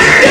Yeah.